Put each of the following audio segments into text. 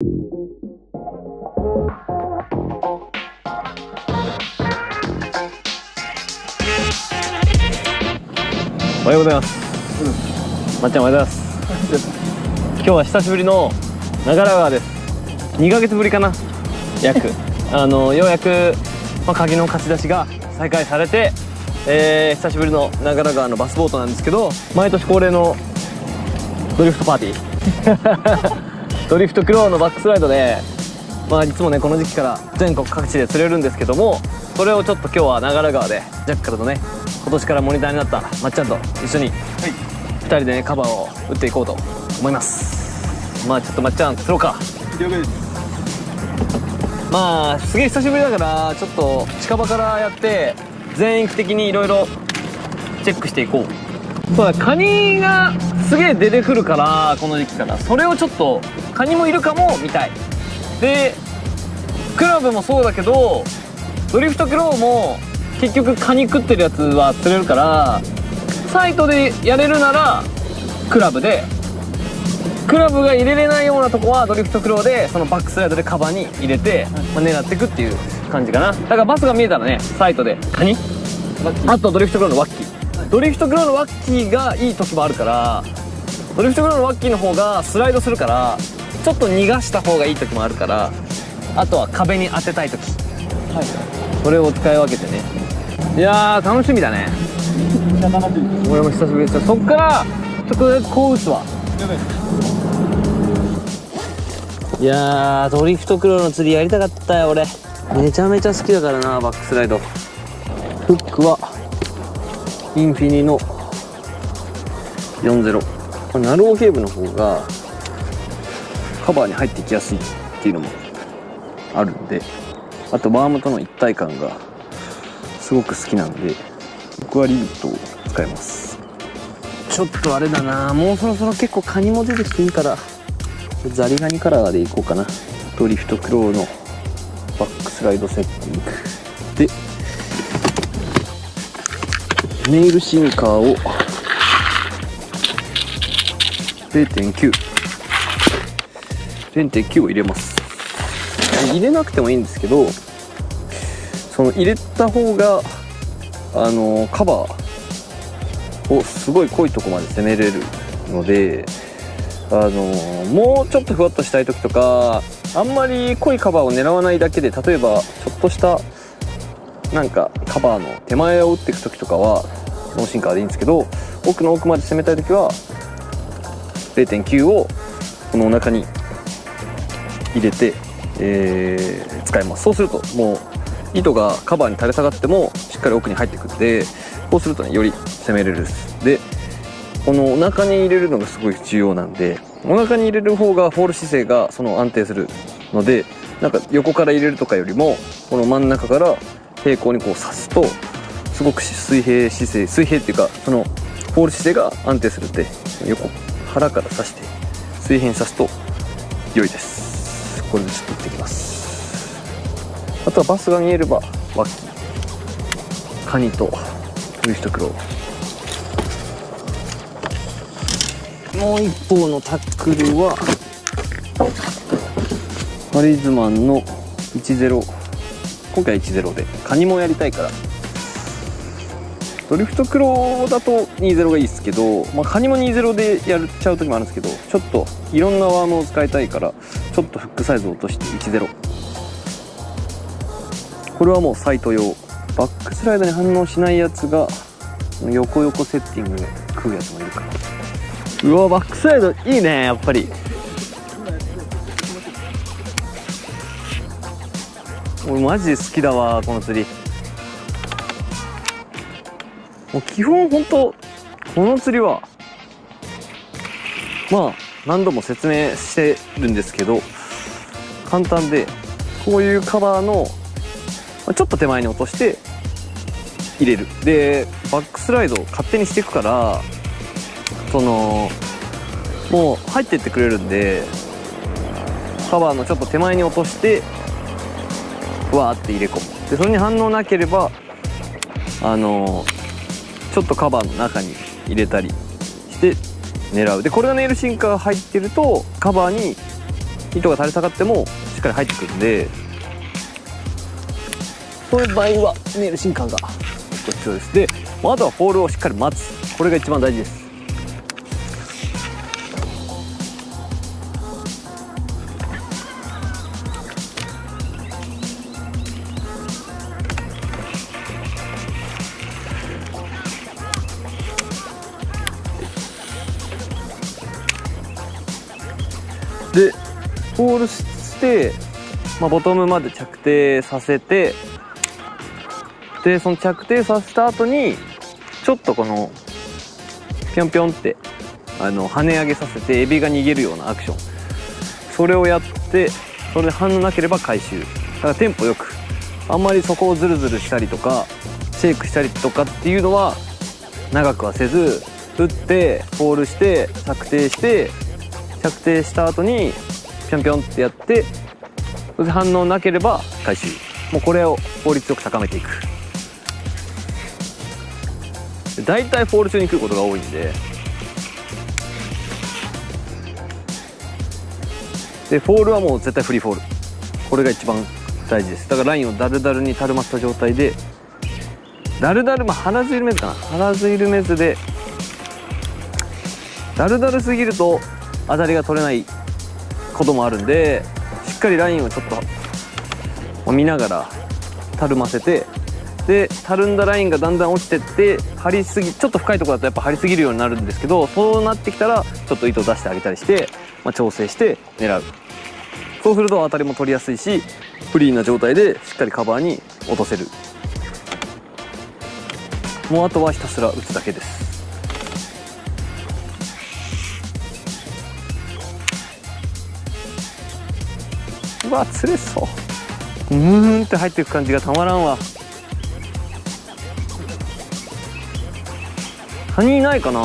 おはようございます、まっちゃんおはようございます。今日は久しぶりの長良川です。2ヶ月ぶりかな。約。あのようやく、まあ、鍵の貸し出しが再開されて、えー久しぶりの長良川のバスボートなんですけど毎年恒例のドリフトパーティー ドリフトクローのバックスライドでまあいつもねこの時期から全国各地で釣れるんですけどもそれをちょっと今日は長良川でジャッカルとね今年からモニターになったまっちゃんと一緒に2人でねカバーを打っていこうと思います。まあちょっとまっちゃん釣ろうか。了解です。まあすげえ久しぶりだからちょっと近場からやって全域的にいろいろチェックしていこう。そうだカニがすげえ出てくるからこの時期から。それをちょっとカニもいるかも見たい。でクラブもそうだけどドリフトクローも結局カニ食ってるやつは釣れるからサイトでやれるならクラブでクラブが入れれないようなとこはドリフトクローでそのバックスライドでカバーに入れて、まあ、狙っていくっていう感じかな。だからバスが見えたらねサイトで。カニあとドリフトクローのワッキー。ドリフトクローのワッキーがいい時もあるからドリフトクローのワッキーの方がスライドするからちょっと逃がした方がいい時もあるからあとは壁に当てたい時。はいそれを使い分けてね。いやー楽しみだね。俺も久しぶりです。よそっからちょっとこう打つわ。いやードリフトクロの釣りやりたかったよ俺。めちゃめちゃ好きだからなバックスライド。フックはインフィニの40ナロ。ーケーブの方がカバーに入ってきやすいっていうのもあるんであとバームとの一体感がすごく好きなんで僕はリミットを使います。ちょっとあれだなもうそろそろ結構カニも出てきていいからザリガニカラーでいこうかな。ドリフトクローのバックスライドセッティング。でネイルシンカーを0.9 0.9を入れます。入れなくてもいいんですけどその入れた方があのカバーをすごい濃いとこまで攻めれるのであのもうちょっとふわっとしたい時とかあんまり濃いカバーを狙わないだけで例えばちょっとしたなんかカバーの手前を打っていく時とかはノーシンカーでいいんですけど奥の奥まで攻めたい時は0.9をこのお腹に入れて、えー使います。そうするともう糸がカバーに垂れ下がってもしっかり奥に入ってくるでこうするとねより攻めれるです。でこのお腹に入れるのがすごい重要なんでお腹に入れる方がフォール姿勢がその安定するのでなんか横から入れるとかよりもこの真ん中から平行にこう刺すとすごく水平姿勢水平っていうかそのフォール姿勢が安定するんで横腹から刺して水平に刺すと良いです。これでちょっと打ってきます。あとはバスが見えればワッキーカニとドリフトクローもう一方のタックルはマリーズマンの10今回は10でカニもやりたいから。ドリフトクローだと20がいいですけど、まあ、カニも20でやっちゃう時もあるんですけどちょっといろんなワームを使いたいからちょっとフックサイズ落として10これはもうサイト用。バックスライドに反応しないやつが横横セッティングで食うやつもいるから。うわバックスライドいいねやっぱり。俺マジ好きだわこの釣り。もう基本本当この釣りは。まあ何度も説明してるんですけど簡単でこういうカバーのちょっと手前に落として入れる。でバックスライドを勝手にしていくからそのもう入ってってくれるんでカバーのちょっと手前に落としてわーって入れ込む。でそれに反応なければあのちょっとカバーの中に入れたりして狙う。でこれがネイルシンカーが入ってるとカバーに糸が垂れ下がってもしっかり入ってくるんで。そういう場合はネイルシンカーが必要です。でまああとはホールをしっかり待つ。これが一番大事です。フォールして、まあ、ボトムまで着底させてでその着底させた後にちょっとこのぴょんぴょんってあの跳ね上げさせてエビが逃げるようなアクション。それをやってそれで反応なければ回収。だからテンポよく。あんまりそこをズルズルしたりとかシェイクしたりとかっていうのは長くはせず打ってフォールして着底して着底した後にぴょんぴょんってやってそれで反応なければ回収もうこれを効率よく高めていく。大体フォール中に来ることが多いんで。でフォールはもう絶対フリーフォール。これが一番大事です。だからラインをダルダルにたるまった状態でダルダルまあ張らず緩めずかな。張らず緩めずでダルダルすぎると当たりが取れないこともあるんでしっかりラインをちょっと見ながらたるませてでたるんだラインがだんだん落ちてって張りすぎちょっと深いとこだとやっぱ張りすぎるようになるんですけどそうなってきたらちょっと糸を出してあげたりして、まあ、調整して狙う。そうすると当たりも取りやすいしフリーな状態でしっかりカバーに落とせる。もうあとはひたすら打つだけです。うわ釣れそう。うんって入っていく感じがたまらんわ。カニいないかな。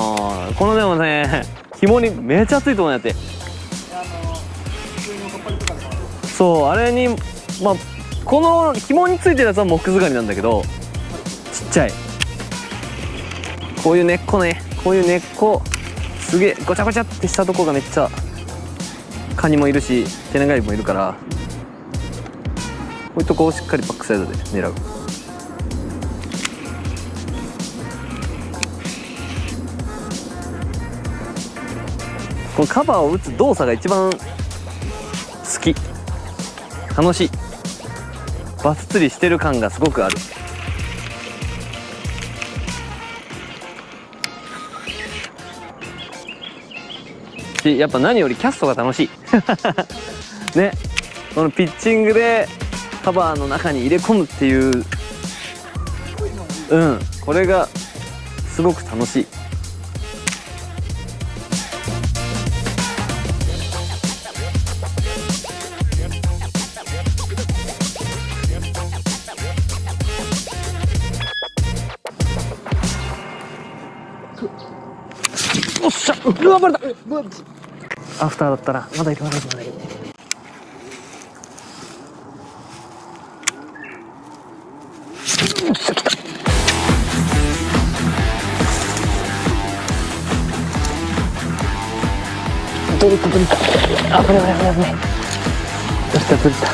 このでもね紐にめちゃ熱いと思うんやって。そうあれにまあこの紐についてるやつはモックスガニなんだけどちっちゃい。こういう根っこね。こういう根っこ。すげえごちゃごちゃってしたとこがめっちゃカニもいるしテナガエビもいるからこういうとこをしっかりバックサイドで狙う。このカバーを打つ動作が一番好き。楽しい。バス釣りしてる感がすごくある。しやっぱ何よりキャストが楽しい。ね。このピッチングでカバーの中に入れ込むっていう。うん。これがすごく楽しい。わバレた。アフターだったなまだいるまだいるまだいるどれかどれ。かあこれこれこれ。これどうしたどうした。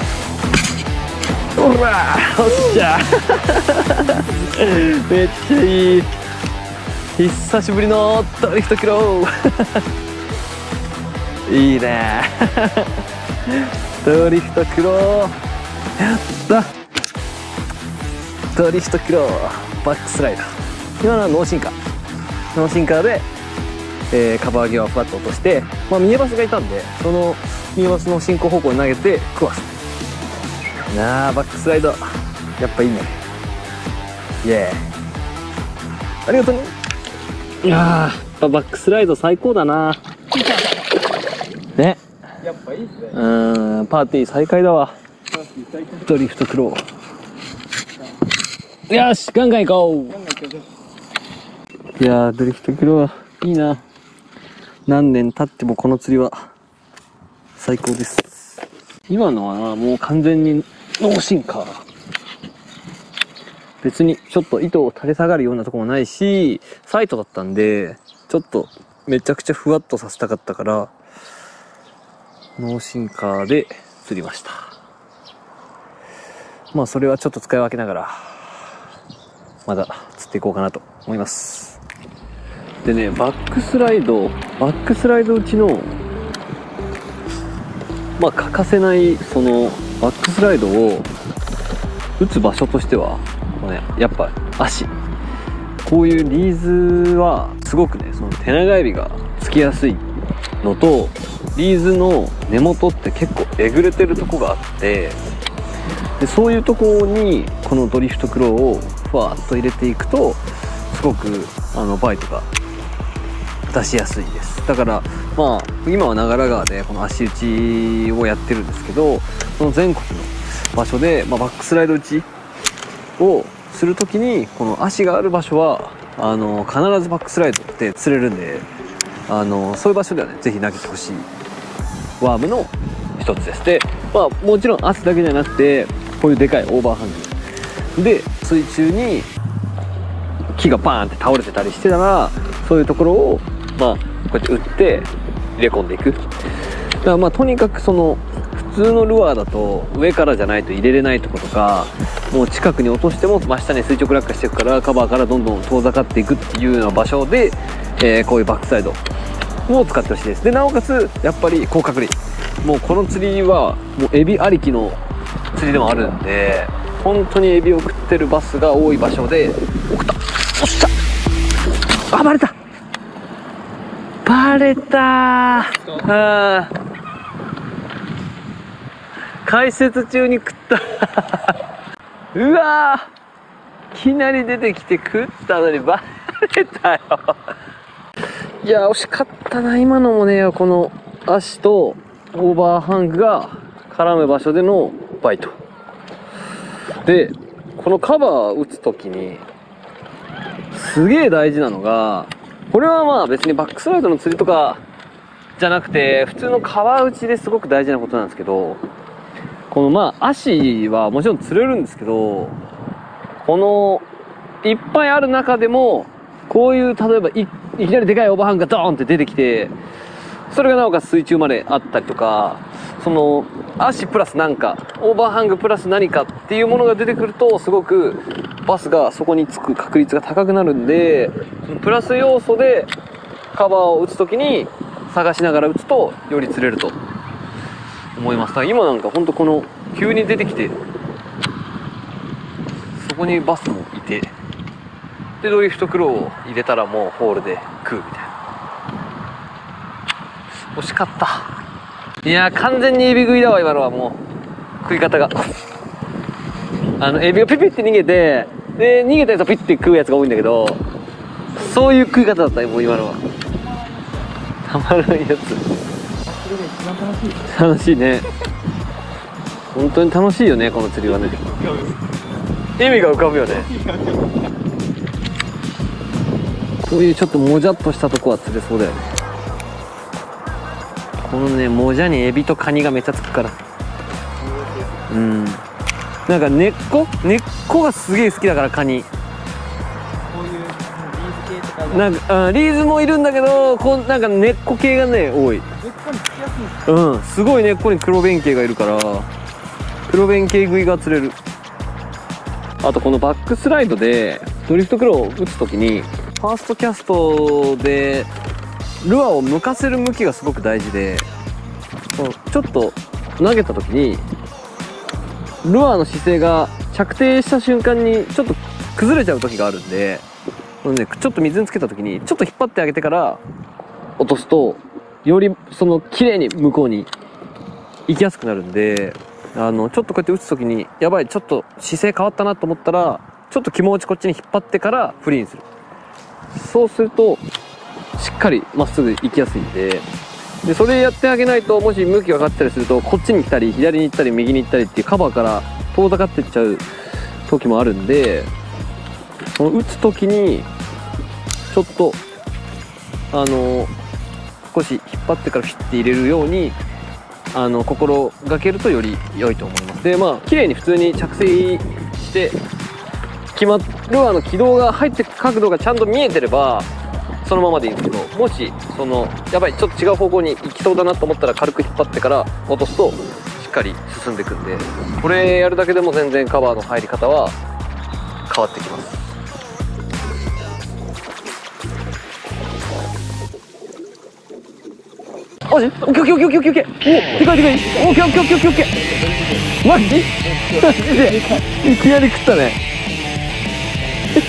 ほらおっしゃめっちゃいい。久しぶりのドリフトクロー いいね。ドリフトクローやった。ドリフトクローバックスライド今のはノーシンカーノーシンカーで、えーカバー際をふわっと落として、まあ、ミニバスがいたんでそのミニバスの進行方向に投げて食わすなあバックスライド。やっぱいいね。イエーありがとうね。いやーバックスライド最高だな。ね。やっぱいいっすね。うーんパーティー再開だわ。パーティー最高ドリフトクロー。よしガンガン行こガンガン行きましょう。ういやードリフトクロー。いいな。何年経ってもこの釣りは。最高です。今のはなもう完全にノーシンカー別にちょっと糸を垂れ下がるようなとこもないしサイトだったんでちょっとめちゃくちゃふわっとさせたかったから脳シンカーで釣りました。まあそれはちょっと使い分けながらまだ釣っていこうかなと思います。でねバックスライドバックスライドうちのまあ欠かせないそのバックスライドを打つ場所としてはのねやっぱ足。こういうリーズはすごくねその手長エビがつきやすいのとリーズの根元って結構えぐれてるとこがあってでそういうとこにこのドリフトクローをふわっと入れていくとすごくあのバイトが出しやすいです。だからまあ今は長良川でこの足打ちをやってるんですけどその全国の場所で、まあ、バックスライド打ちをする時にこの足がある場所はあの必ずバックスライドって釣れるんであのそういう場所ではね是非投げてほしいワームの一つです。で、まあ、もちろん足だけじゃなくてこういうでかいオーバーハングで水中に木がバーンって倒れてたりしてたらそういうところをまあこうやって打って入れ込んでいく。だからまあとにかくその通のルアーだと上からじゃないと入れれないとことかもう近くに落としても真下に垂直落下していくからカバーからどんどん遠ざかっていくっていうような場所で、えーこういうバックサイドを使ってほしいです。でなおかつやっぱり高確率。もうこの釣りはもうエビありきの釣りでもあるんで本当にエビを食ってるバスが多い場所で送った。おっしゃあバレた。バレた。あー。解説中に食った。うわー。いきなり出てきて食ったのにバレたよ。いや惜しかったな。今のもねこの足とオーバーハングが絡む場所でのバイト。でこのカバー打つ時にすげえ大事なのがこれはまあ別にバックスライドの釣りとかじゃなくて普通の川打ちですごく大事なことなんですけどこのまあ足はもちろん釣れるんですけどこのいっぱいある中でもこういう例えばいいきなりでかいオーバーハングがドーンって出てきてそれがなおかつ水中まであったりとかその足プラス何かオーバーハングプラス何かっていうものが出てくるとすごくバスがそこにつく確率が高くなるんでプラス要素でカバーを打つ時に探しながら打つとより釣れると。思います。だから今なんかほんとこの急に出てきてそこにバスもいてでドリフトクローを入れたらもうホールで食うみたいな。惜しかった。いや完全にエビ食いだわ今のはもう。食い方が。あのエビがピピって逃げてで逃げたやつをピッて食うやつが多いんだけどそういう食い方だったもう今のは。たまらんやつ。楽しい。楽しいね。本当に楽しいよねこの釣りはね。意味が浮かぶよね。こういうちょっともじゃっとしたとこは釣れそうだよね。このねもじゃにエビとカニがめっちゃつくから。うん。なんか根っこ？根っこがすげえ好きだからカニ。なんかあリーズもいるんだけどこうなんか根っこ系がね多いうんすごい根っこに黒弁慶がいるから。黒弁慶食いが釣れる。あとこのバックスライドでドリフトクローを打つ時にファーストキャストでルアーを向かせる向きがすごく大事でちょっと投げた時にルアーの姿勢が着底した瞬間にちょっと崩れちゃう時があるんでねちょっと水につけた時にちょっと引っ張ってあげてから落とすとよりその綺麗に向こうに行きやすくなるんであのちょっとこうやって打つ時にやばいちょっと姿勢変わったなと思ったらちょっと気持ちこっちに引っ張ってからフリーにする。そうするとしっかりまっすぐ行きやすいんででそれやってあげないともし向きが変わったりするとこっちに来たり左に行ったり右に行ったりっていうカバーから遠ざかっていっちゃう時もあるんでその打つ時にちょっとあの少し引っ張ってからフィッて入れるようにあの心がけるとより良いと思います。でまあ綺麗に普通に着水して決まるルアーの軌道が入ってく角度がちゃんと見えてればそのままでいいんですけどもしそのやばいちょっと違う方向に行きそうだなと思ったら軽く引っ張ってから落とすとしっかり進んでいくんでこれやるだけでも全然カバーの入り方は変わってきます。オッケーマジマジでいきなり食ったね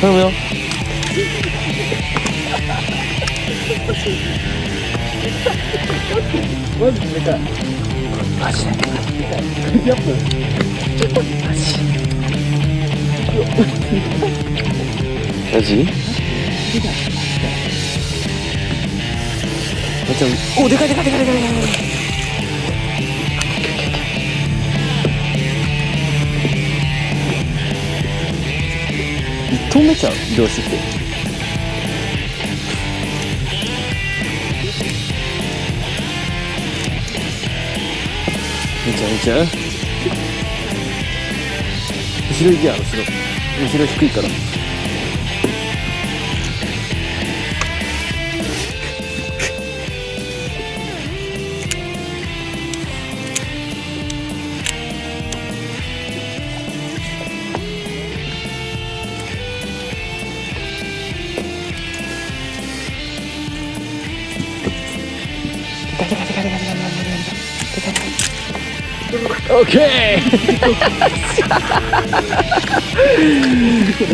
頼むよマジでかいマジ？でやっぱマジめっちゃおでかいでかいでかいでかいでかい1トン目ちゃう漁師ってめちゃめちゃ後ろ行けや後ろ後ろ低いからオッケー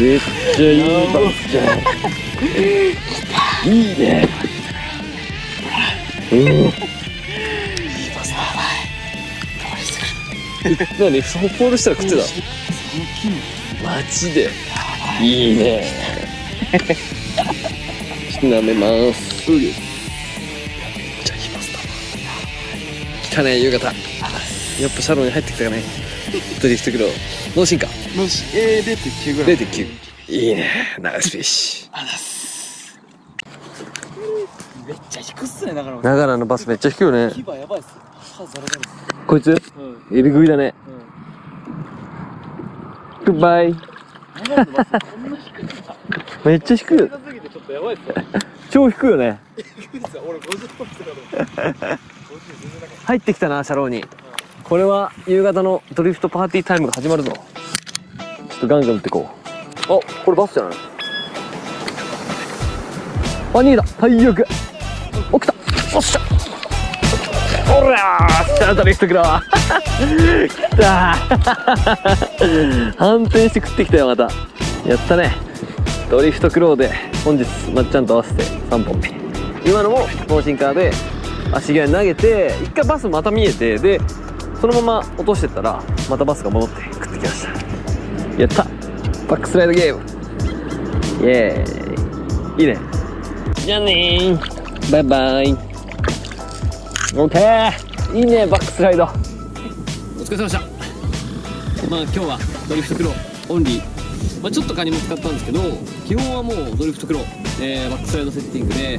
めっちゃいいバスじゃんいいねうんいいバスだお前何ホップードしたら食ってたマジで。いいね。舐めますたね夕方。やっぱシャローに入ってきたかね。ドリフトクロー脳進化のしえー、0.9ぐらい。0.9いいね。ナイスフィッシめっちゃ低っすねだから。ュ長良のバスめっちゃ低いよね。牙やばいっす。歯ザラザラこいつうん。エビ食いだね。うん。グッバイめっちゃ低い。よ。超低いよね。俺50トンってたの50全然なかっ入ってきたなシャローにこれは夕方のドリフトパーティータイムが始まるぞ。ちょっとガンガン打ってこう。あこれバスじゃない？あ逃げた。最悪起きた。おっしゃ。おらー。しゃドリフトクローきたー。反転して食ってきたよまた。やったね。ドリフトクローで本日まっちゃんと合わせて3本目。今のも脳進カーで足際に投げて一回バスまた見えてでそのまま落としてったらまたバスが戻って食ってきました。やった。バックスライドゲーム。イエーイ。いいね。じゃあねー。バイバイ。オッケー。いいねバックスライド。お疲れ様でした。まあ今日はドリフトクロー。オンリー。まあ、ちょっとカニも使ったんですけど基本はもうドリフトクロー、えーバックスライドセッティングで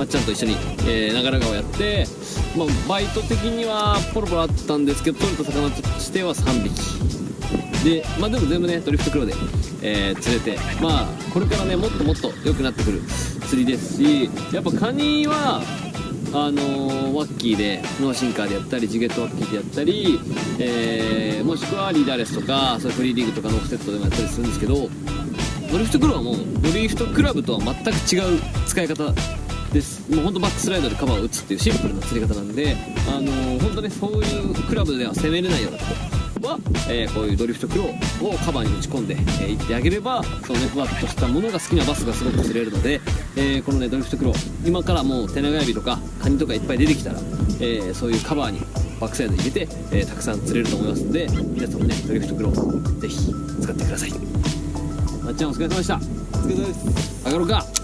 まっちゃんと一緒に、えー長良川をやって、まあ、バイト的にはポロポロあったんですけど取れた魚としては3匹。でまあでも全部ねドリフトクローで、えー釣れてまあこれからねもっともっと良くなってくる釣りですしやっぱカニはあのーワッキーでノーシンカーでやったりジグヘッドワッキーでやったり、えーもしくはリーダーレスとかそういうフリーリグとかのオフセットでもやったりするんですけどドリフトクローはもうドリフトクラブとは全く違う使い方です。もうほんとバックスライドでカバーを打つっていうシンプルな釣り方なんであのー、本当ねそういうクラブでは攻めれないようなとこは、えーこういうドリフトクローをカバーに打ち込んでい、えー行ってあげればそのねふわっとしたものが好きなバスがすごく釣れるので、えーこのねドリフトクロー今からもう手長エビとかカニとかいっぱい出てきたら、えーそういうカバーにバックサイドに入れて、えーたくさん釣れると思いますので皆さんもねドリフトクローぜひ使ってください。まっちゃんお疲れ様でした。お疲れ様です。上がろうか